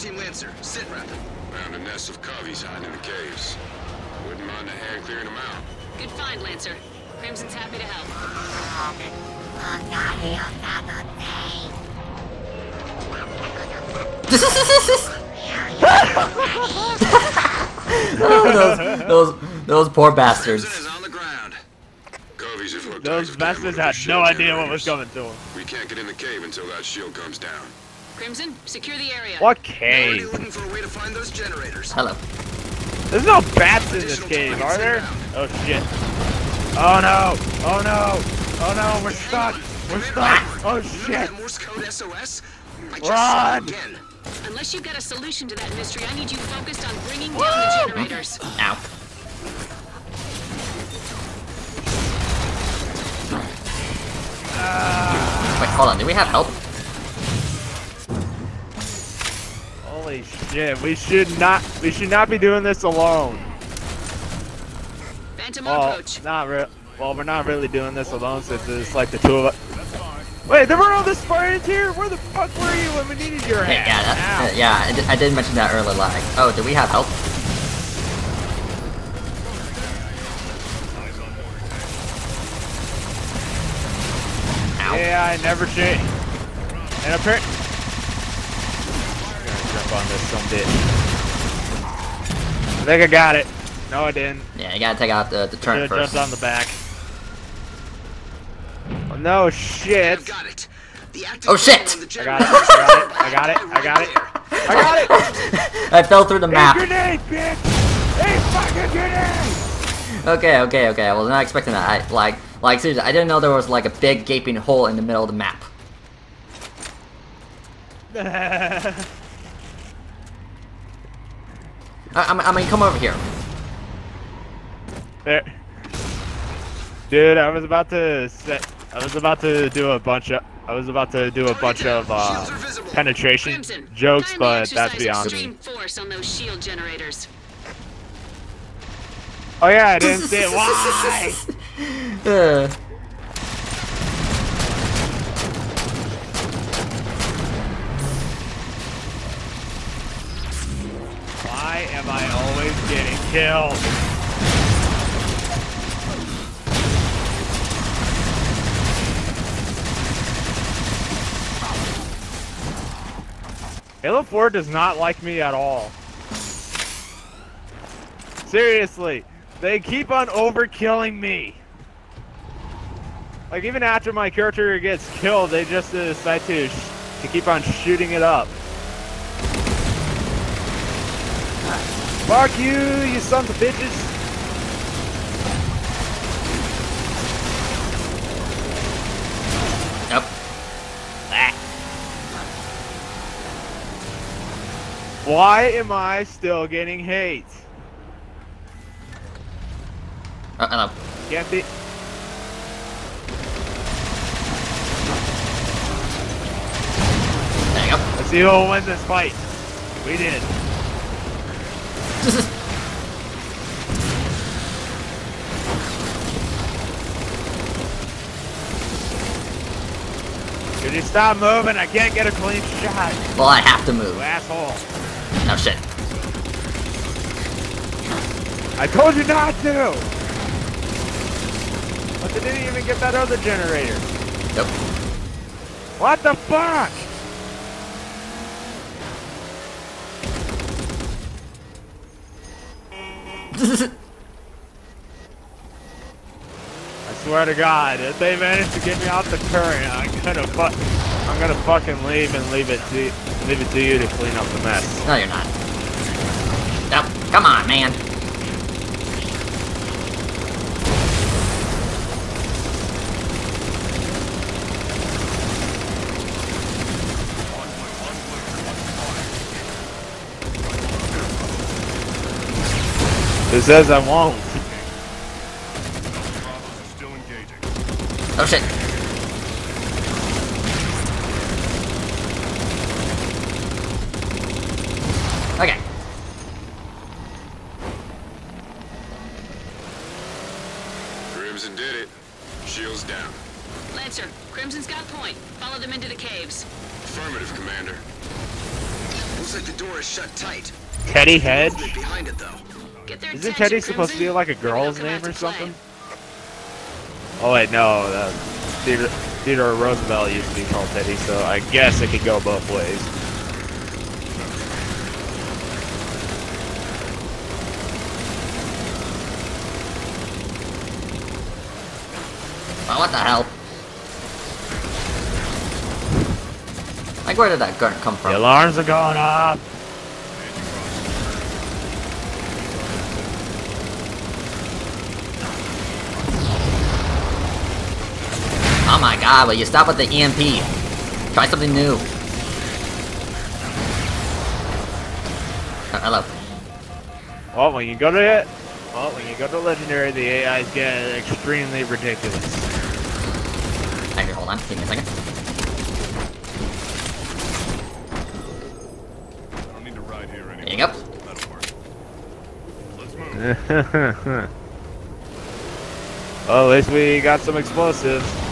Team Lancer, sit rep. Found a nest of coveys hiding in the caves. Wouldn't mind a hand clearing them out. Good find, Lancer. Crimson's happy to help. Oh, those, those, those poor bastards. Crimson is on the ground. Coveys have hooked Those bastards had no idea what was coming to them. We can't get in the cave until that shield comes down. Crimson, secure the area. What cave? looking for a way to find those generators. Hello. There's no bats in this cave, are there? Oh shit. Oh no! Oh no! Oh no, we're stuck! We're stuck! Oh shit! Morse code SOS? Run! saw it again. Unless you've got a solution to that mystery, I need you focused on bringing down the generators. Ow. Ah. Wait, hold on. Do we have help? Holy shit, we should not we should not be doing this alone. Phantom Well, approach. not real well, we're not really doing this alone since it's like the two of us. Wait, there were all the Spartans here? Where the fuck were you when we needed your Yeah, hand? yeah, that, uh, yeah. I did, I did mention that earlier. Like, oh, do we have help? Ow. Yeah, I never change. And apparently, I'm gonna jump on this some bitch. I think I got it. No, I didn't. Yeah, you gotta take out the, the turn Should've first. jumped on the back. Oh, no shit. Got it. The Oh, shit! the I got it. I got it. I got it. I got it. I got it. I fell through the Hey, map. grenade, bitch! Hey, fucking grenade! Okay, okay, okay. I was not expecting that. I, like, like seriously, I didn't know there was like a big gaping hole in the middle of the map. I, I mean- I mean, come over here. there. Dude, I was about to set. I was about to do a bunch of. I was about to do a bunch of uh, Shields are visible. penetration Crimson, jokes, but that's beyond extreme me. force on those shield generators. Oh yeah, I didn't see it. Why? Uh, Why am I always getting killed? Halo 4 does not like me at all. Seriously, they keep on overkilling me. Like even after my character gets killed, they just decide to to keep on shooting it up. Fuck you, you sons of bitches! yep. Why am I still getting hate? Uh, hello. Can't be. There you go. Let's see who wins this fight. We did. Could you stop moving? I can't get a clean shot. well, I have to move. You asshole. Oh shit. I told you not to! But they didn't even get that other generator. Nope. What the fuck? I swear to God, if they manage to get me off the current, I'm gonna fuck. I'm gonna fucking leave and leave it to leave it to you to clean up the mess. no, you're not. Nope. Come on, man. It says I won't. Oh shit. Okay. Crimson did it. Shields down. Lancer, Crimson's got point. Follow them into the caves. Affirmative, Commander. Looks like the door is shut tight. Teddy Hedge? Movement behind it though. Get their Isn't attention, Teddy supposed to be like a girl's name or to play. something? Oh wait, no. Uh, Theodore, Theodore Roosevelt used to be called Teddy, so I guess it could go both ways. Oh, what the hell? Like, where did that gun come from? The alarms are going off. Oh my god, will you stop with the EMP? Try something new. Uh, hello. Well, when you go to it, well, when you go to Legendary, the AIs get extremely ridiculous. Actually, hold on. Give me a second. I don't need to ride here There you go. That'll work. Let's move. well, at least we got some explosives.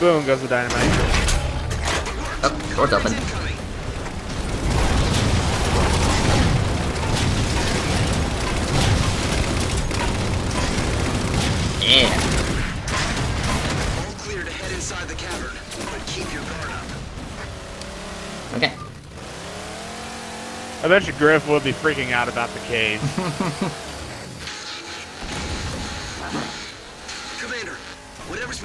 Boom goes the dynamite. Oh, door's open. Yeah. All clear to head inside the cavern, but keep your guard up. Okay. I bet you Grif would be freaking out about the cave.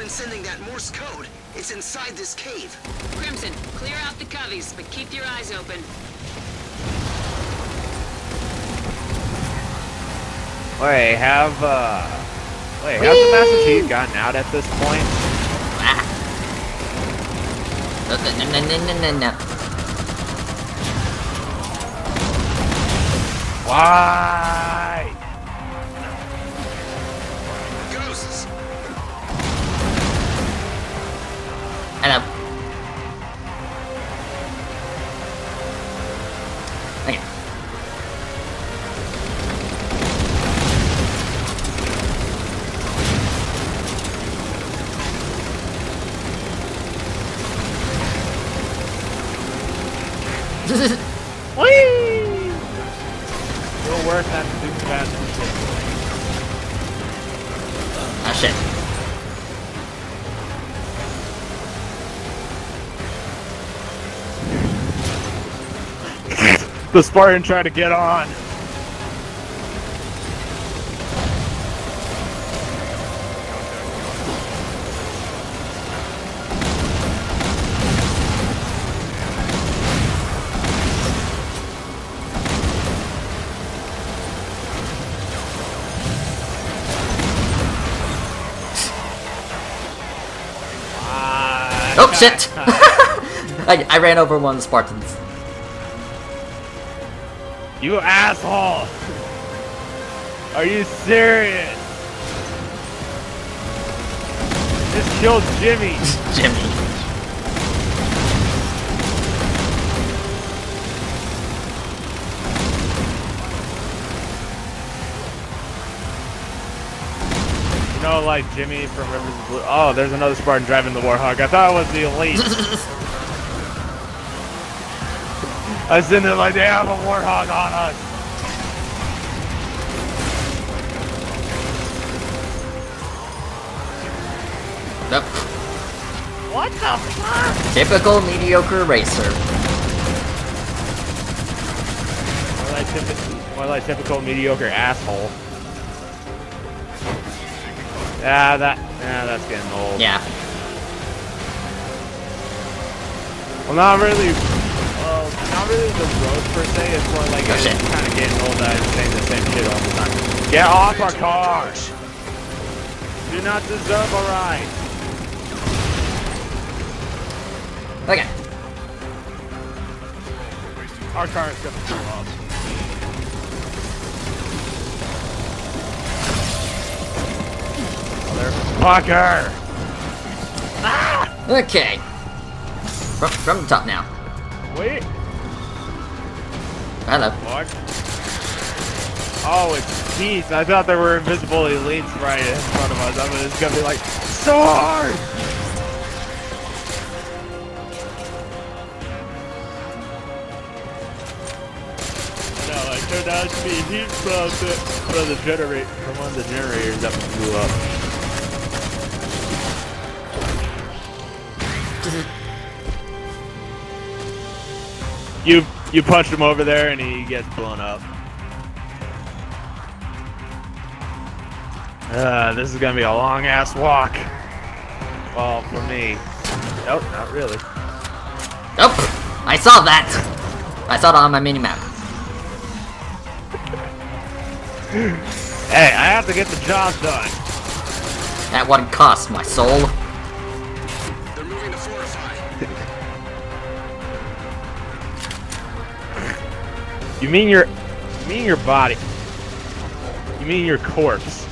been sending that Morse code, it's inside this cave. Crimson, clear out the coveys, but keep your eyes open. Wait, have uh, wait, have the Master Chief gotten out at this point? Ah. No, no, no, no, no, no, no. Why? Whee! Still worse than super fast. Ah, shit. The Spartan tried to get on. Oh, shit! I, I ran over one of the Spartans. You asshole! Are you serious? Just killed Jimmy. Jimmy. Like Jimmy from Rivers of Blue. Oh, there's another Spartan driving the Warthog. I thought it was the Elite. I was sitting there like, they have a Warthog on us. Nope. What the fuck? Typical mediocre racer. More like, typi- more like typical mediocre asshole. Yeah, that. Yeah, that's getting old. Yeah. Well, not really. Well, not really the road per se. It's more like Oh, it's kind of getting old I'm saying the same shit all the time. Get off our car! Do not deserve a ride. Okay. Our car is gonna blow up. Motherfucker! Ah! Okay. From, from the top now. Wait. Hello. What? Oh, it's teeth. I thought there were invisible elites right in front of us. I mean, it's gonna be like, sword! No, I turned out to be heat from the, from the generate from one of the generators that blew up. You you punch him over there and he gets blown up. Uh, this is gonna be a long ass walk. Well, for me. Nope, not really. Oh, I saw that. I saw it on my mini map. Hey, I have to get the job done. At what cost, my soul? You mean your, you mean your body? You mean your corpse?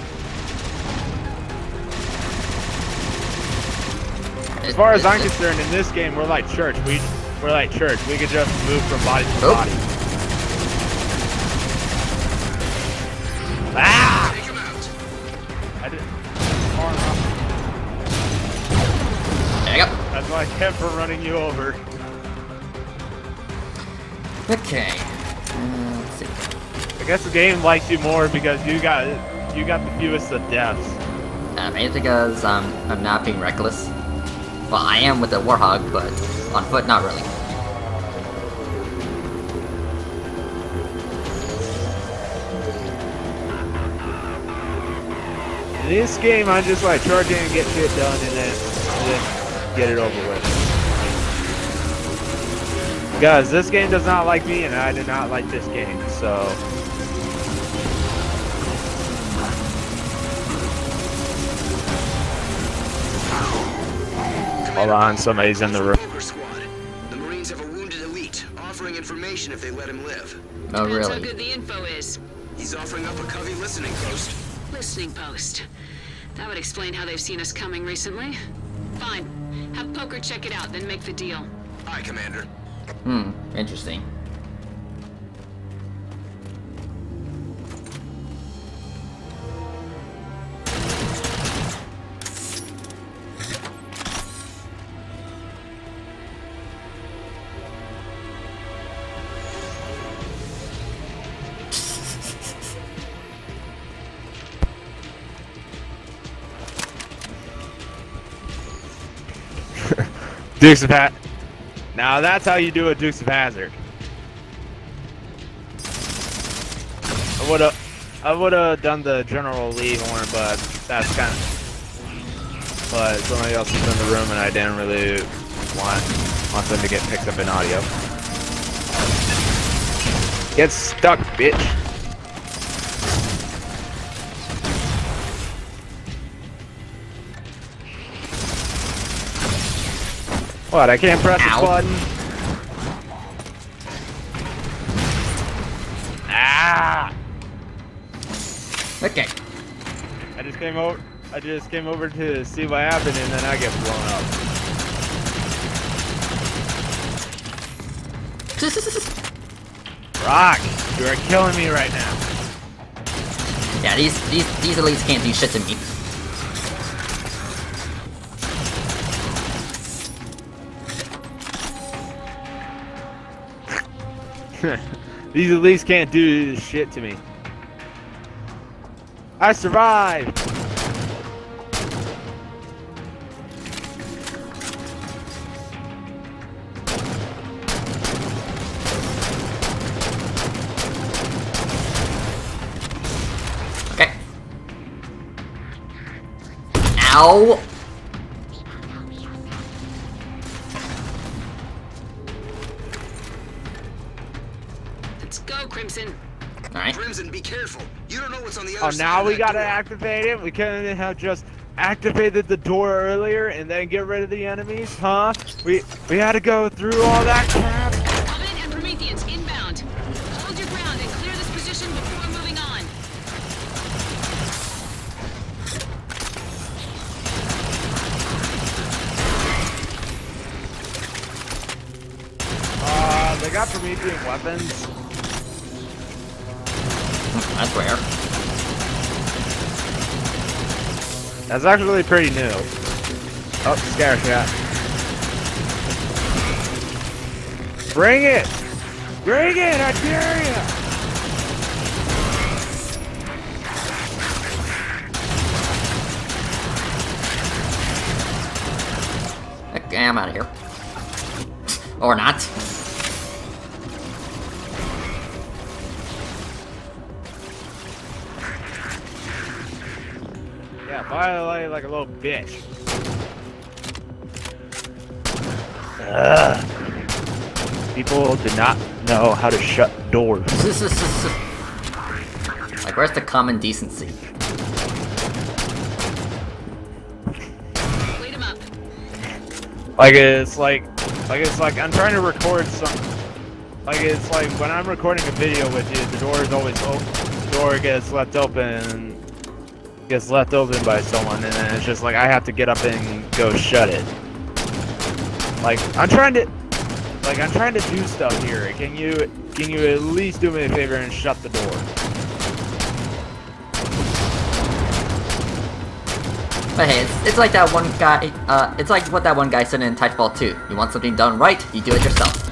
As far as I'm concerned, in this game, we're like church. We, we're like church. We could just move from body to Oh. body. Ah! Take him out. I did. Arm up. There. That's why I kept from running you over. Okay. I guess the game likes you more because you got you got the fewest of deaths. Uh, maybe because um, I'm not being reckless. Well, I am with the Warthog, but on foot, not really. In this game, I'm just like charging and get shit done, and then and then get it over with. Guys, this game does not like me, and I do not like this game. So hold on, somebody's in the room. Poker squad. The Marines have a wounded elite, offering information if they let him live. Oh, Depends how really? good the info is. He's offering up a Covey listening post. Listening post. That would explain how they've seen us coming recently. Fine. Have Poker check it out, then make the deal. Aye, Commander. Hmm, interesting. Dukes of Hat. Now that's how you do a Dukes of Hazzard. I would have, I would have done the General Lee horn, but that's kind of. But somebody else was in the room, and I didn't really want want them to get picked up in audio. Get stuck, bitch. What? I can't press Ow. the button. Ah! Okay. I just came over. I just came over to see what happened, and then I get blown up. Rock, you are killing me right now. yeah, these these these elites can't do shit to me. These elites can't do this shit to me. I survived. Okay. Ow! What's on the Oh, other side. now we gotta door. activate it. We couldn't have just activated the door earlier and then get rid of the enemies, huh? We we had to go through all that crap. Covenant and Prometheans inbound. Hold your ground and clear this position before moving on. Uh, they got Promethean weapons. That's actually pretty new. Oh, scare shot. Bring it! Bring it! I dare you! Okay, I'm out of here. or not. Yeah, violate like a little bitch. Ugh. People do not know how to shut doors. like, where's the common decency? Him up. Like it's like, like it's like I'm trying to record some. Like it's like when I'm recording a video with you, the door is always open. The door gets left open, gets left open by someone, and then it's just like I have to get up and go shut it. Like I'm trying to, like I'm trying to do stuff here. Can you, can you at least do me a favor and shut the door? But hey, it's, it's like that one guy, uh, it's like what that one guy said in Titanfall 2. You want something done right, you do it yourself.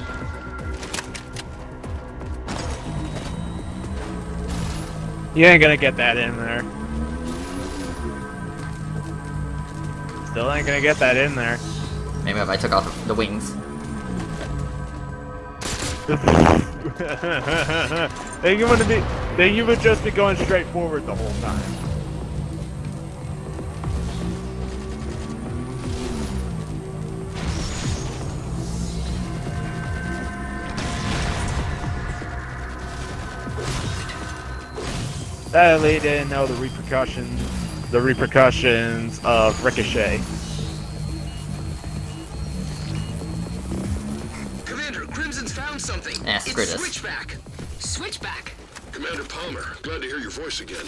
You ain't gonna get that in there. Still ain't gonna get that in there. Maybe if I took off the wings. then you would be, then you would just be going straight forward the whole time. Sadly, didn't know the repercussions, the repercussions of Ricochet. Commander, Crimson's found something. Eh, screw it's this. Switchback. Switchback. Commander Palmer, glad to hear your voice again.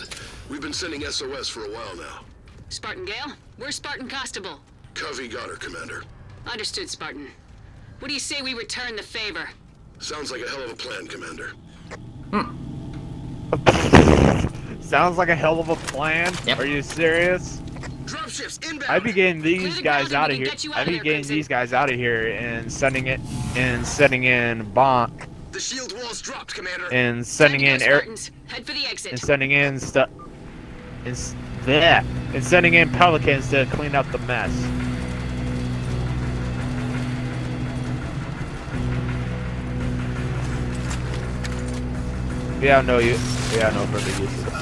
We've been sending SOS for a while now. Spartan Gale, where's Spartan Constable? Covey got her, Commander. Understood, Spartan. What do you say we return the favor? Sounds like a hell of a plan, Commander. Sounds like a hell of a plan. Yep. Are you serious? I'd be getting these guys out of here. out I'd be there, getting Crimson. these guys out of here and sending it and sending in bonk. The shield wall's dropped, Commander. and sending Time in to go, air Head for the exit. and sending in stuff and s- yeah, and sending in pelicans to clean up the mess. Yeah, no you. Yeah, no further use.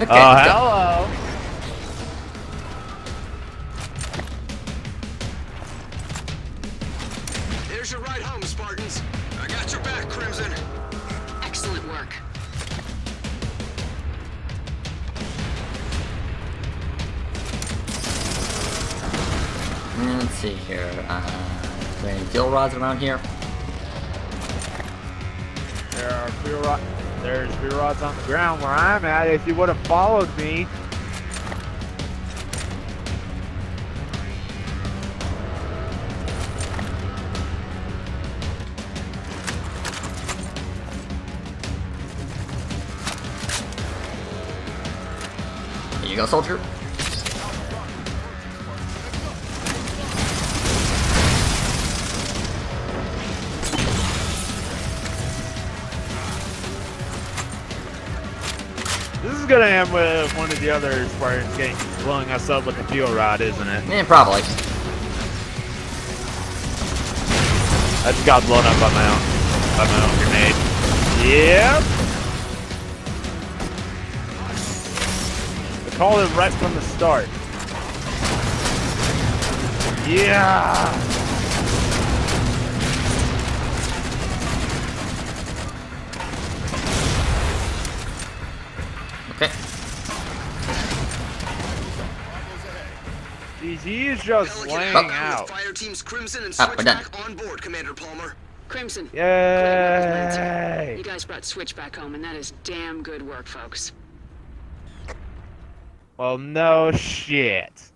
Of that. Okay, Oh, hello. There's your ride home, Spartans. I got your back, Crimson. Excellent work. Let's see here. Uh, is there any fuel rods around here? There are fuel rod. There's fuel rods on the ground where I'm at. If you would have followed me. You go, soldier. Gonna end with one of the other Spartans getting blowing us up with a fuel rod, isn't it? Yeah, probably. I just got blown up by my own by my own grenade. Yep. I called it right from the start. Yeah. Jeez, he is just laying oh. out. Fire teams Crimson and ah, Switchback oh, on board, Commander Palmer. Crimson. Yay! You guys brought Switchback home, and that is damn good work, folks. Well, no shit.